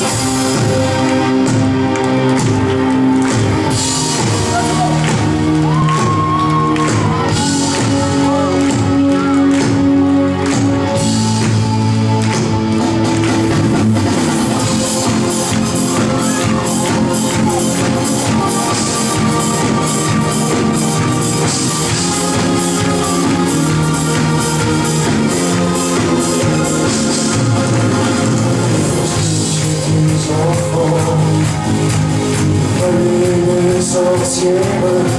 Yeah. Sorcière s'enfuir